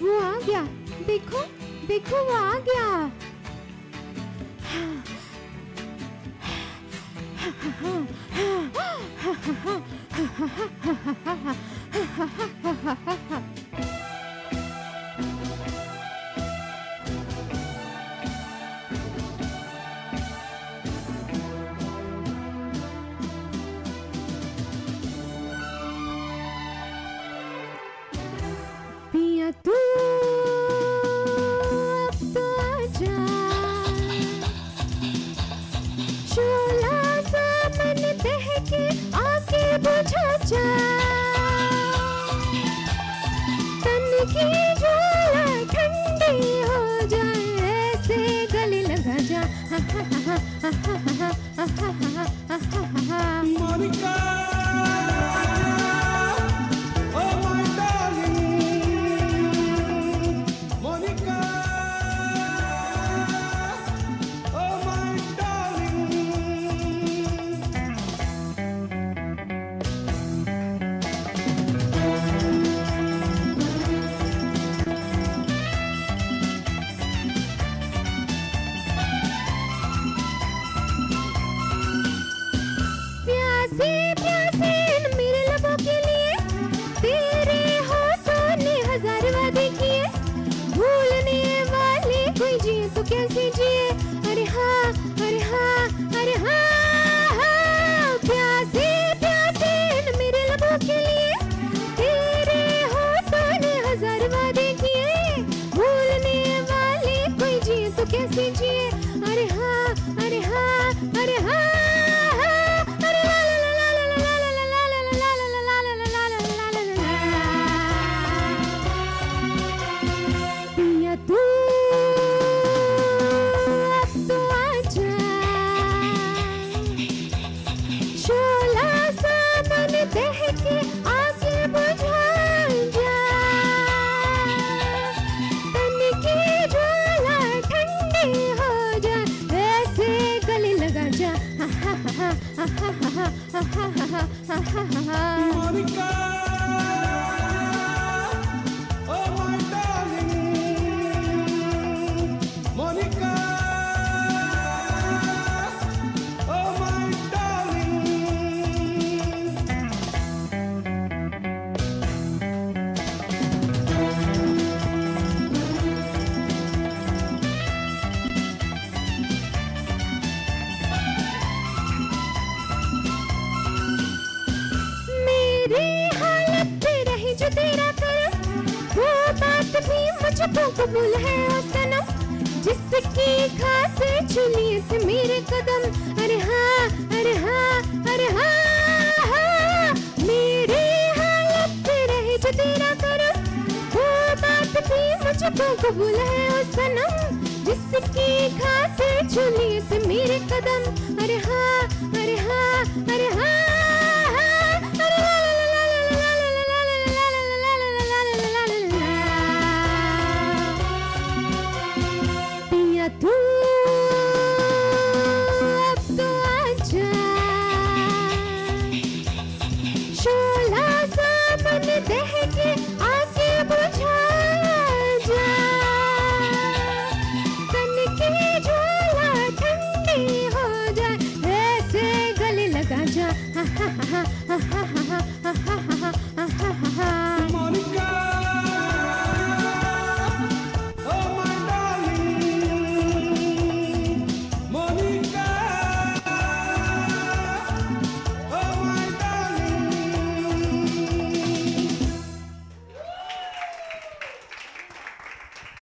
वो आ गया देखो देखो वो आ गया ha ha ha ha ha ha ha ha ha ha Monica! छतों है सनम जिसकी खासे चुनिए से मेरे कदम। अरे हाँ अरे हाँ अरे हाँ, हाँ। मेरे हालत रहे जो तेरा करम वो बात है सनम जिसकी मेरे कदम। अरे हाँ अरे हाँ।